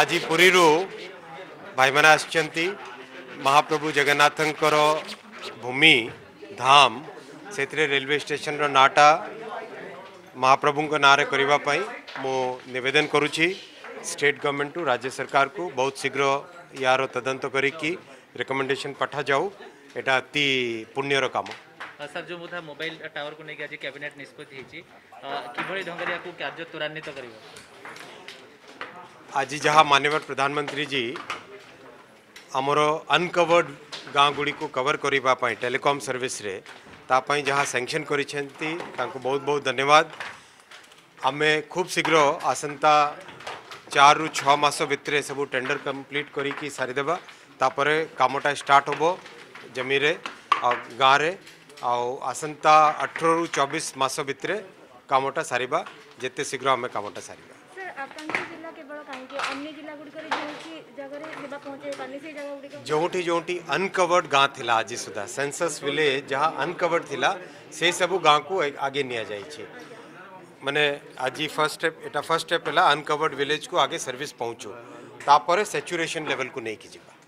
ଆଜି ପୁରୀରୁ ଭାଇମାନେ ଆସିଛନ୍ତି ମହାପ୍ରଭୁ ଜଗନ୍ନାଥଙ୍କର ଭୂମି ଧାମ ସେଥିରେ ରେଲୱେ ଷ୍ଟେସନର ନାଁଟା ମହାପ୍ରଭୁଙ୍କ ନାଁରେ କରିବା ପାଇଁ ମୁଁ ନିବେଦନ କରୁଛି ଷ୍ଟେଟ୍ ଗଭର୍ଣ୍ଣମେଣ୍ଟକୁ ରାଜ୍ୟ ସରକାରକୁ ବହୁତ ଶୀଘ୍ର ୟାର ତଦନ୍ତ କରିକି ରେକମେଣ୍ଡେସନ୍ ପଠାଯାଉ ଏଇଟା ଅତି ପୁଣ୍ୟର କାମ ସାର୍ ଯେଉଁ ବୋଧା ମୋବାଇଲ ଟାୱାରକୁ ନେଇକି ଆଜି କ୍ୟାବିନେଟ୍ ନିଷ୍ପତ୍ତି ହେଇଛି କିଭଳି ଢଙ୍ଗରେ ୟାକୁ କାର୍ଯ୍ୟ ତ୍ୱରାନ୍ୱିତ କରିବ आज जहाँ मानव प्रधानमंत्री जी आमर अनकवर्ड गाँव गुड़ी को कवर करने टेलिकम सर्विस रे तापाई जहाँ सैंक्शन कर बहुत बहुत धन्यवाद आम खूब शीघ्र आसंता चार रु छस भितर सब टेंडर कंप्लीट कर सारीदे कमटा स्टार्ट हे जमी गाँव में आसंता अठर रु चौबीस मस भाई कमटा सारे जिते शीघ्र आम कमटा सारे जोटी जोटी अनकवर्ड गाँव थी आज सुधा सेनसस विलेज जहाँ अनकवर्ड थी से सब गाँव को आगे निया जाए मैंने आज फर्स्ट स्टेप एटा फर्स्ट स्टेप है अनकवर्ड विलेज को आगे सर्विस पहुँचो तापर सेचुरेशन लेवल को नहीं कीजिएगा